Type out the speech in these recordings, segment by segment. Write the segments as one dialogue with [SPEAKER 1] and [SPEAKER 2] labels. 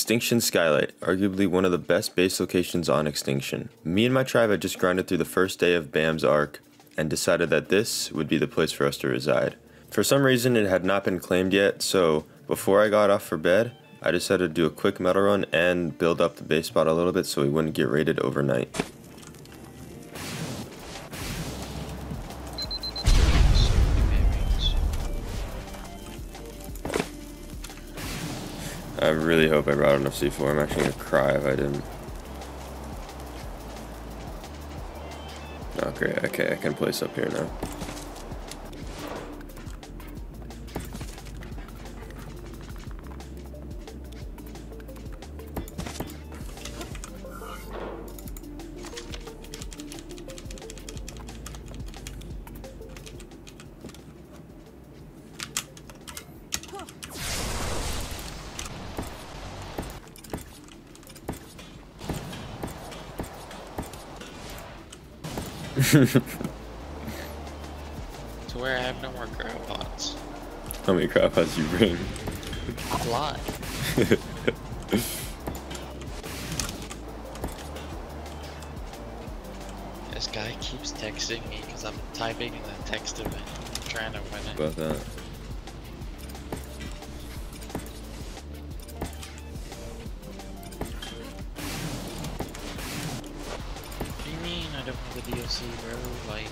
[SPEAKER 1] Extinction Skylight, arguably one of the best base locations on Extinction. Me and my tribe had just grinded through the first day of BAM's Ark and decided that this would be the place for us to reside. For some reason, it had not been claimed yet, so before I got off for bed, I decided to do a quick metal run and build up the base spot a little bit so we wouldn't get raided overnight. I really hope I brought enough C4. I'm actually gonna cry if I didn't. Oh great, okay, I can place up here now.
[SPEAKER 2] To where I have no more grow pots.
[SPEAKER 1] How many crop pots you bring?
[SPEAKER 2] A lot. this guy keeps texting me because I'm typing and then texting him trying to win it.
[SPEAKER 1] About that.
[SPEAKER 2] DLC, bro? Like,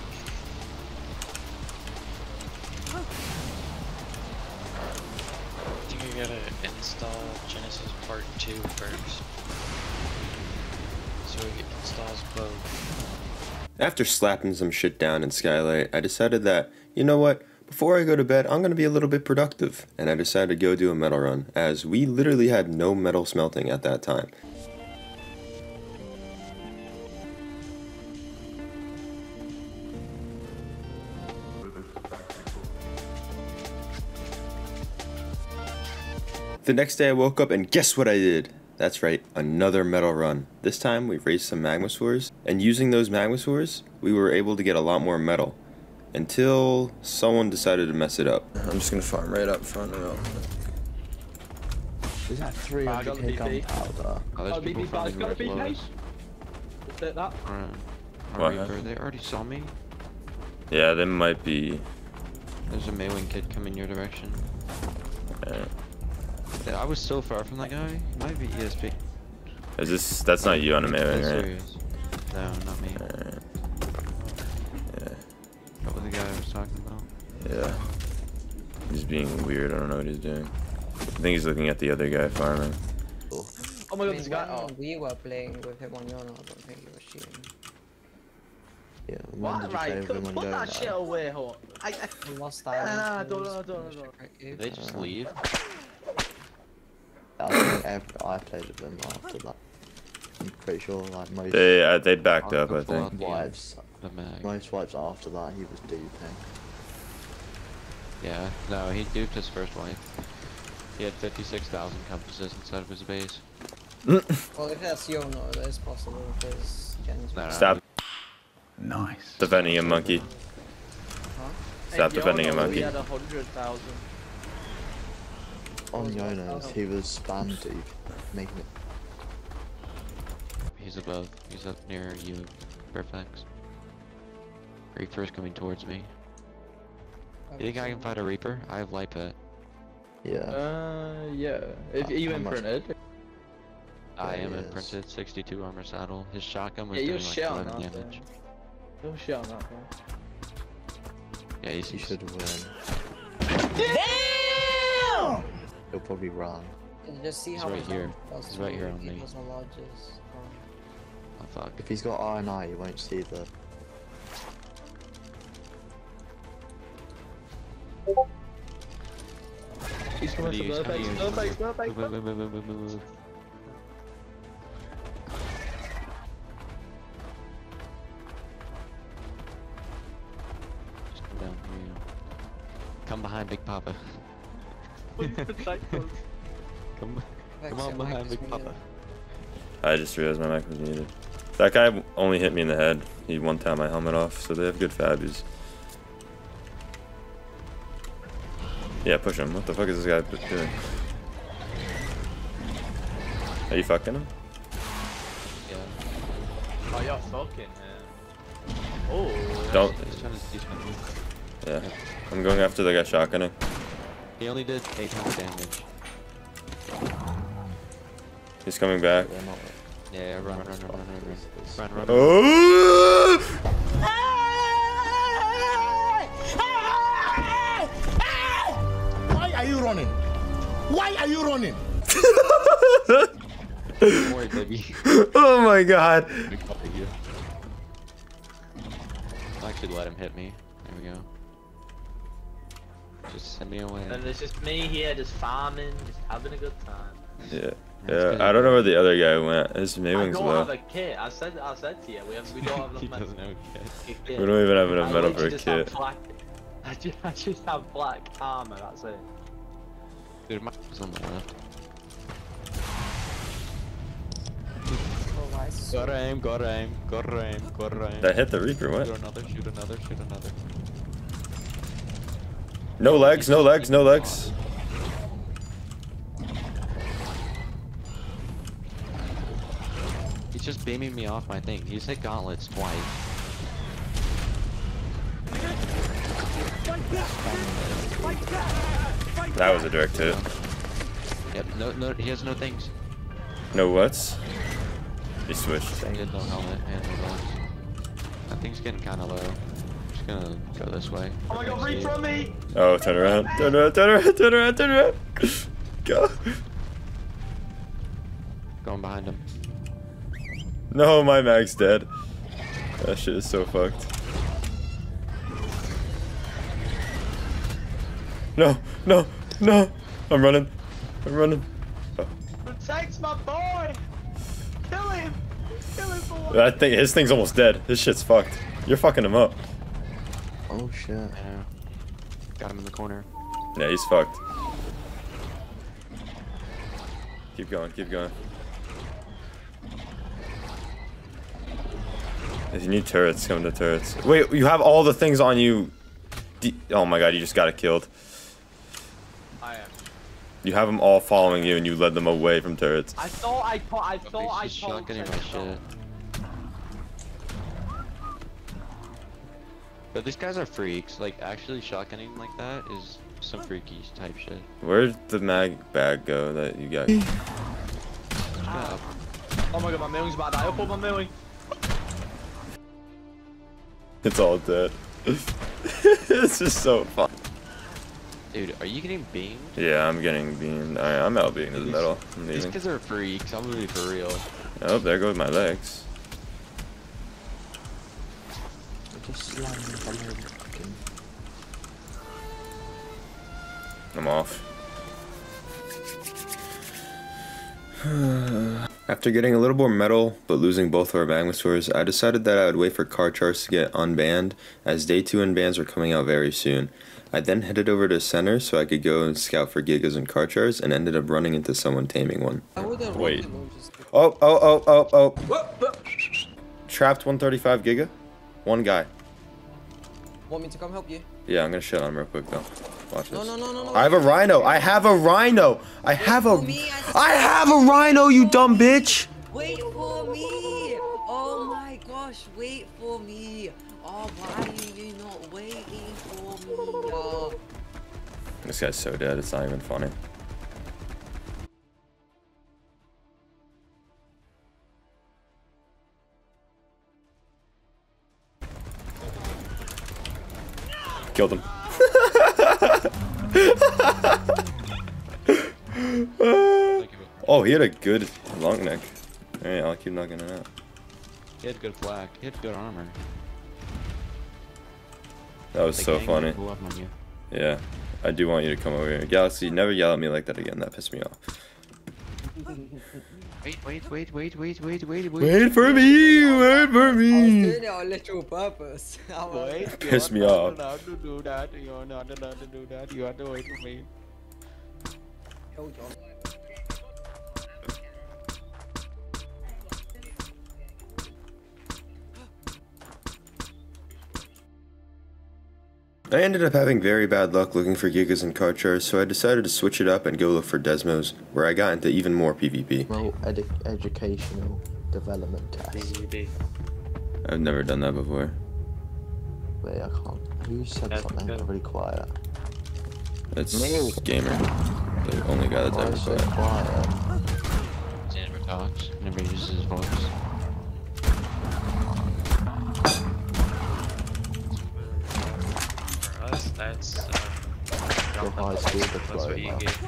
[SPEAKER 2] I think I gotta install Genesis Part 2 first. So it installs both.
[SPEAKER 1] After slapping some shit down in Skylight, I decided that, you know what, before I go to bed, I'm gonna be a little bit productive. And I decided to go do a metal run, as we literally had no metal smelting at that time. The next day I woke up and guess what I did? That's right, another metal run. This time we raised some Magmasaurs, and using those Magmasaurs, we were able to get a lot more metal. Until someone decided to mess it up. I'm just gonna farm right up front now.
[SPEAKER 3] Is that
[SPEAKER 4] I got the
[SPEAKER 3] 300k
[SPEAKER 4] BP.
[SPEAKER 3] gunpowder?
[SPEAKER 5] Oh, there's
[SPEAKER 4] Oh,
[SPEAKER 5] people
[SPEAKER 4] BB five's
[SPEAKER 5] funding
[SPEAKER 4] got a
[SPEAKER 5] right
[SPEAKER 4] big
[SPEAKER 5] below
[SPEAKER 4] nice.
[SPEAKER 5] us.
[SPEAKER 4] Just take that.
[SPEAKER 5] Alright.
[SPEAKER 1] What?
[SPEAKER 5] Reaper, they already saw me.
[SPEAKER 1] Yeah, they might be.
[SPEAKER 5] There's a Maewing kid coming your direction.
[SPEAKER 1] Uh,
[SPEAKER 5] Yeah, I was so far from that guy. He might be ESP.
[SPEAKER 1] is this? That's not you on a
[SPEAKER 5] Maewing,
[SPEAKER 1] right?
[SPEAKER 5] serious. No, not me.
[SPEAKER 1] Alright. Yeah,
[SPEAKER 5] That was the guy I was talking about.
[SPEAKER 1] yeah. He's being weird. I don't know what he's doing. I think he's looking at the other guy farming.
[SPEAKER 4] Oh my
[SPEAKER 6] I
[SPEAKER 4] god,
[SPEAKER 6] mean,
[SPEAKER 4] this guy. Oh.
[SPEAKER 6] we were playing with him on Yono, I don't think he was cheating.
[SPEAKER 3] Yeah, when
[SPEAKER 4] What?
[SPEAKER 3] you
[SPEAKER 4] Right,
[SPEAKER 3] play with him
[SPEAKER 4] put,
[SPEAKER 3] on
[SPEAKER 4] put
[SPEAKER 3] Yono?
[SPEAKER 4] that shit away, ho. I, I,
[SPEAKER 6] We lost
[SPEAKER 4] Nah,
[SPEAKER 6] that.
[SPEAKER 4] nah, don't, don't, don't, don't.
[SPEAKER 5] Did they just leave?
[SPEAKER 3] I every, I played with him after that. I'm pretty sure like most
[SPEAKER 1] They uh, they backed up. I think.
[SPEAKER 5] out
[SPEAKER 3] wives,
[SPEAKER 5] The
[SPEAKER 3] most wives after that he was duping.
[SPEAKER 5] Yeah, no, he duped his first wife. He had 56,000 compasses inside of his base.
[SPEAKER 6] Well, if that's Yono, that is possible because Jen's.
[SPEAKER 5] No, no,
[SPEAKER 1] Stop
[SPEAKER 7] Nice.
[SPEAKER 1] defending him, monkey. Stop
[SPEAKER 4] Hey,
[SPEAKER 1] defending a monkey.
[SPEAKER 4] We had hundred thousand.
[SPEAKER 3] On
[SPEAKER 6] was what?
[SPEAKER 3] Yonos,
[SPEAKER 6] Oh.
[SPEAKER 3] he was spam dupe, making it.
[SPEAKER 5] He's above. He's up near you, Fairfax. Reaper's coming towards me. You think I can fight a Reaper? I have light pet.
[SPEAKER 3] Yeah.
[SPEAKER 4] Uh, yeah. If
[SPEAKER 3] Uh,
[SPEAKER 4] are you imprinted?
[SPEAKER 5] I am
[SPEAKER 3] is.
[SPEAKER 5] imprinted, 62 armor saddle. His shotgun was
[SPEAKER 4] Yeah, you're
[SPEAKER 5] doing like
[SPEAKER 4] shit on
[SPEAKER 5] 11 damage.
[SPEAKER 4] Don't shit on that.
[SPEAKER 5] Yeah, he's,
[SPEAKER 3] He should win. He'll probably run.
[SPEAKER 6] Just see
[SPEAKER 5] He's
[SPEAKER 6] how
[SPEAKER 5] right here.
[SPEAKER 6] does
[SPEAKER 5] He's right here on me.
[SPEAKER 6] people's um,
[SPEAKER 5] oh fuck.
[SPEAKER 3] If he's got R and I, you won't see the.
[SPEAKER 4] He's coming to
[SPEAKER 5] do you-
[SPEAKER 4] the
[SPEAKER 5] how do
[SPEAKER 4] face,
[SPEAKER 5] you-
[SPEAKER 4] Cycles.
[SPEAKER 5] Come,
[SPEAKER 6] Vex,
[SPEAKER 5] come on behind Big. Papa.
[SPEAKER 1] I just realized my mic was muted. That guy only hit me in the head. He one time my helmet off, so they have good fabbies. Yeah, push him. What the fuck is this guy doing? Are you fucking him?
[SPEAKER 5] Yeah.
[SPEAKER 4] Oh, you're fucking him. Oh.
[SPEAKER 1] Don't.
[SPEAKER 5] He's trying to teach me.
[SPEAKER 1] Yeah. I'm going after the guy shotgunning.
[SPEAKER 5] He only did 800 damage.
[SPEAKER 1] He's coming back.
[SPEAKER 5] Yeah, run, run, run, run, run, run, run, run, run.
[SPEAKER 1] Oh!
[SPEAKER 8] Why are you running? Why are you running?
[SPEAKER 5] Don't worry, baby.
[SPEAKER 1] oh my god.
[SPEAKER 5] We cover you. I'll actually let him hit me. There we go. Just send me away.
[SPEAKER 4] And it's just me here, just farming, just having a good time.
[SPEAKER 1] Yeah. Yeah. I don't know where the other guy went. His
[SPEAKER 4] I
[SPEAKER 1] Maewing's
[SPEAKER 4] don't
[SPEAKER 1] low.
[SPEAKER 4] have a kit. I said, I said to you, we have, we don't have enough
[SPEAKER 5] he doesn't have a kit.
[SPEAKER 4] for.
[SPEAKER 1] We don't even have
[SPEAKER 4] I
[SPEAKER 1] enough metal
[SPEAKER 4] literally
[SPEAKER 1] for a
[SPEAKER 4] just have
[SPEAKER 1] kit.
[SPEAKER 4] Black, I just, I just have black armor. That's it.
[SPEAKER 5] Dude, my was on the left. Got aim, got aim, got aim, got aim.
[SPEAKER 1] That hit the Reaper, what?
[SPEAKER 5] Shoot another, shoot another, shoot another.
[SPEAKER 1] No legs, no legs, no legs.
[SPEAKER 5] He's just beaming me off my thing. He's hit gauntlets twice.
[SPEAKER 1] That was a direct hit.
[SPEAKER 5] Yep, no, no, he has no things.
[SPEAKER 1] No what's? He switched.
[SPEAKER 5] He had no helmet and no guns. That thing's getting kind of low. I'm gonna go this way.
[SPEAKER 4] Oh my god, read from me!
[SPEAKER 1] Oh, turn around, turn around, turn around, turn around, turn around. Go.
[SPEAKER 5] Going behind him.
[SPEAKER 1] No, my mag's dead. That shit is so fucked. No, no, no. I'm running. I'm running.
[SPEAKER 4] Protect my boy! Kill him! Kill him for what?
[SPEAKER 1] That thing, his thing's almost dead. His shit's fucked. You're fucking him up.
[SPEAKER 3] Oh shit.
[SPEAKER 5] Yeah. Got him in the corner.
[SPEAKER 1] Yeah, he's fucked. Keep going, keep going. If you need turrets, come to turrets. Wait, you have all the things on you. D oh my god, you just got it killed.
[SPEAKER 4] I am.
[SPEAKER 1] You have them all following you and you led them away from turrets.
[SPEAKER 4] I thought I thought I thought I
[SPEAKER 5] he's just
[SPEAKER 4] told
[SPEAKER 5] shotgunning my
[SPEAKER 4] to stop.
[SPEAKER 5] shit. But these guys are freaks. Like, actually shotgunning like that is some freaky type shit.
[SPEAKER 1] Where'd the mag bag go that you got?
[SPEAKER 5] Yeah. Ah.
[SPEAKER 4] Oh my god, my Maewing's about to die. Up on my milling.
[SPEAKER 1] It's all dead. this is so fun.
[SPEAKER 5] Dude, are you getting beamed?
[SPEAKER 1] Yeah, I'm getting beamed. Alright, I'm out beating this metal. I'm
[SPEAKER 5] These
[SPEAKER 1] leaving.
[SPEAKER 5] guys are freaks. I'm gonna be for real.
[SPEAKER 1] Oh, there goes my legs.
[SPEAKER 3] Just slammed below the fucking.
[SPEAKER 1] I'm off. After getting a little more metal, but losing both of our Magmasaurs, I decided that I would wait for Karchars to get unbanned, as day 2 unbans were coming out very soon. I then headed over to center so I could go and scout for gigas and Karchars, and ended up running into someone taming one.
[SPEAKER 6] I wouldn't run
[SPEAKER 1] Wait.
[SPEAKER 6] them, I would just-
[SPEAKER 1] Oh, oh, oh, oh, oh. Trapped 135 giga? One guy.
[SPEAKER 6] Want me to come help you?
[SPEAKER 1] Yeah, I'm gonna shut on him real quick though. Watch this.
[SPEAKER 6] No, no, no, no, no.
[SPEAKER 1] I have a rhino. I have a rhino. I have a.
[SPEAKER 6] me, I
[SPEAKER 1] I have a rhino. You dumb bitch.
[SPEAKER 6] Wait for me! Oh my gosh, wait for me! Oh, why are you not waiting for me? Oh.
[SPEAKER 1] This guy's so dead. It's not even funny. Killed him. oh, he had a good long neck. Alright, I'll keep knocking it out.
[SPEAKER 5] He had good flak. He had good armor.
[SPEAKER 1] That was
[SPEAKER 5] The
[SPEAKER 1] so funny.
[SPEAKER 5] would go up on you.
[SPEAKER 1] Yeah, I do want you to come over here. Galaxy, never yell at me like that again. That pissed me off.
[SPEAKER 5] Wait, wait, wait, wait, wait, wait, wait, wait.
[SPEAKER 1] Wait for me! Wait for me.
[SPEAKER 6] I was
[SPEAKER 1] me!
[SPEAKER 6] doing it on literal purpose. I was-
[SPEAKER 5] Wait,
[SPEAKER 1] Pissed me
[SPEAKER 5] you're
[SPEAKER 1] off.
[SPEAKER 5] not allowed to do that. You're not allowed to do that. You have to wait for me.
[SPEAKER 6] Hold on.
[SPEAKER 1] I ended up having very bad luck looking for Gigas and Karchars, so I decided to switch it up and go look for Desmos, where I got into even more PvP.
[SPEAKER 3] Well, edu educational development test.
[SPEAKER 2] BGB.
[SPEAKER 1] I've never done that before.
[SPEAKER 3] Wait, I can't. Who said
[SPEAKER 2] That's
[SPEAKER 3] something
[SPEAKER 2] good.
[SPEAKER 3] really quiet?
[SPEAKER 1] That's It's Gamer, the only guy that's
[SPEAKER 3] Why
[SPEAKER 1] ever
[SPEAKER 3] so
[SPEAKER 1] quiet.
[SPEAKER 3] quiet?
[SPEAKER 5] He never talks. Never uses his voice.
[SPEAKER 3] Your high school
[SPEAKER 2] That's what you get.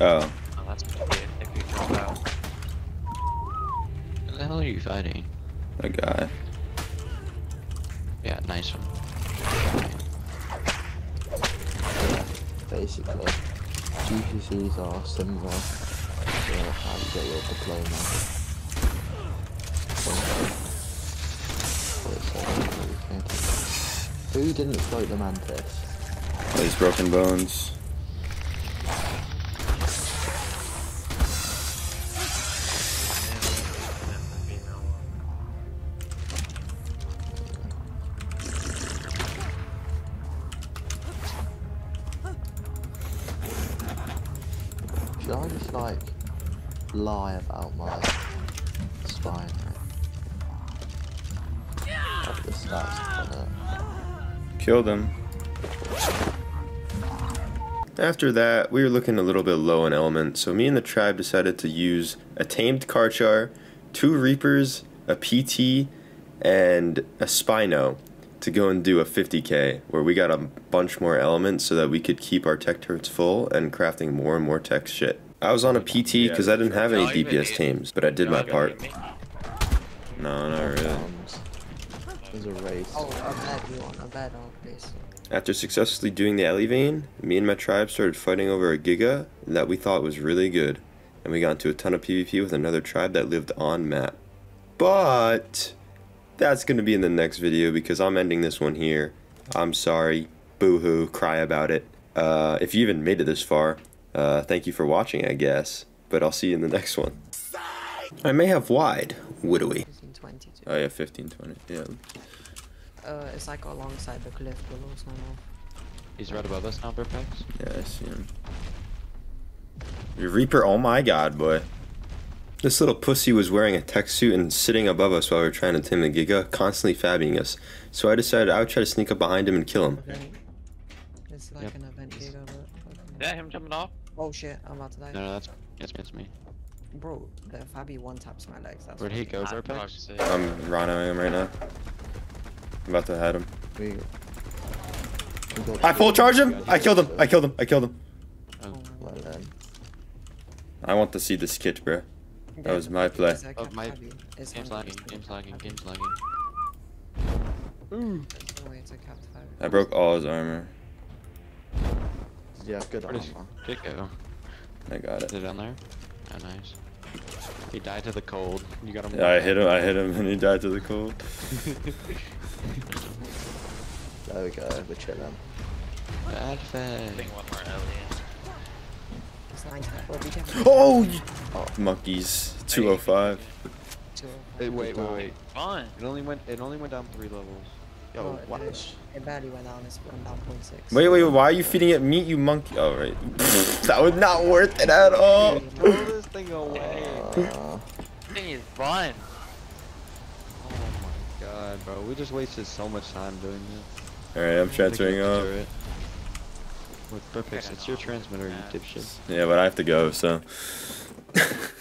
[SPEAKER 1] Oh,
[SPEAKER 2] Oh, that's what you if you drop out.
[SPEAKER 5] Who the hell are you fighting?
[SPEAKER 1] a guy.
[SPEAKER 5] Yeah, nice one.
[SPEAKER 3] Basically, GCSEs are similar to how you get your diploma. But it's, really good. Who didn't float the mantis?
[SPEAKER 1] These broken bones.
[SPEAKER 3] Should I just like lie about my spine? Have the
[SPEAKER 1] uh, After that, we were looking a little bit low on elements, so me and the tribe decided to use a tamed Karchar, two Reapers, a PT, and a Spino to go and do a 50k, where we got a bunch more elements so that we could keep our tech turrets full and crafting more and more tech shit. I was on a PT because I didn't have any DPS
[SPEAKER 2] hit-
[SPEAKER 1] tames, but I did my part.
[SPEAKER 2] gonna hit me?
[SPEAKER 1] No, not really.
[SPEAKER 3] Arms. There's a race.
[SPEAKER 6] Oh, a bed, you want a bed, please.
[SPEAKER 1] After successfully doing the alley vein, me and my tribe started fighting over a Giga that we thought was really good, and we got into a ton of PvP with another tribe that lived on map. But that's gonna be in the next video because I'm ending this one here. I'm sorry, boo-hoo, cry about it. Uh, if you even made it this far, uh, thank you for watching, I guess. But I'll see you in the next one. I may have wide, widowy.
[SPEAKER 6] 1522.
[SPEAKER 1] Oh yeah, 15, 20, yeah.
[SPEAKER 6] Uh, it's like alongside the cliff below Snowball.
[SPEAKER 5] He's right above us now, Behrpex.
[SPEAKER 1] Yeah, I see him. Your Reaper, oh my god, boy. This little pussy was wearing a tech suit and sitting above us while we were trying to tame the Giga, constantly fabbing us. So I decided I would try to sneak up behind him and kill him.
[SPEAKER 6] Event. It's like
[SPEAKER 5] Yep.
[SPEAKER 6] an event giga, but. fucking-
[SPEAKER 2] Is him jumping off?
[SPEAKER 6] Oh shit, I'm about to die.
[SPEAKER 5] No, no, that's that's, that's me.
[SPEAKER 6] Bro, the Fabi one taps my legs. That's
[SPEAKER 5] Where'd he
[SPEAKER 6] fucking-
[SPEAKER 5] go,
[SPEAKER 2] Hot
[SPEAKER 1] I'm rhinoing him right now. I'm about to head him.
[SPEAKER 3] We, we
[SPEAKER 1] I full charge him! I killed him! I killed him! I killed him!
[SPEAKER 6] Oh,
[SPEAKER 3] Well then,
[SPEAKER 1] I want to see this kit, bro. That was my play.
[SPEAKER 6] It's like
[SPEAKER 5] Oh, my-
[SPEAKER 6] Fabi. It's
[SPEAKER 5] Game's
[SPEAKER 6] on-
[SPEAKER 5] lagging,
[SPEAKER 6] it's
[SPEAKER 5] game's
[SPEAKER 6] a
[SPEAKER 5] lagging,
[SPEAKER 6] Fabi.
[SPEAKER 5] game's lagging.
[SPEAKER 6] There's way it's a capped Fabi.
[SPEAKER 1] I broke all his armor.
[SPEAKER 3] yeah, good
[SPEAKER 5] Where does
[SPEAKER 3] armor.
[SPEAKER 5] it go?
[SPEAKER 1] I got
[SPEAKER 5] Is
[SPEAKER 1] it.
[SPEAKER 5] it down there? Oh, nice. He died to the cold. You got him.
[SPEAKER 1] Yeah, I hit him, I hit him, and he died to the cold.
[SPEAKER 3] There we go, we're chilling.
[SPEAKER 5] Bad
[SPEAKER 2] I
[SPEAKER 5] fag.
[SPEAKER 2] one more alien.
[SPEAKER 6] It's 94.
[SPEAKER 1] Oh! Monkeys. 205.
[SPEAKER 5] Hey, wait, wait, wait.
[SPEAKER 2] Fun.
[SPEAKER 5] It only went. It only went down three levels. Yo,
[SPEAKER 6] No, it
[SPEAKER 5] what?
[SPEAKER 6] didn't. It barely went down, it's went down 0.6.
[SPEAKER 1] Wait, wait, why are you feeding it meat, you monkey? Oh, right. that was not worth it at all.
[SPEAKER 5] Throw this thing away.
[SPEAKER 3] Uh,
[SPEAKER 2] thing is fun.
[SPEAKER 5] Oh my god, bro. We just wasted so much time doing this.
[SPEAKER 1] Alright, I'm transferring
[SPEAKER 5] Take your
[SPEAKER 1] off.
[SPEAKER 5] turret. With Behrpex, it's your transmitter, you dipshit.
[SPEAKER 1] Yeah, but I have to go, so.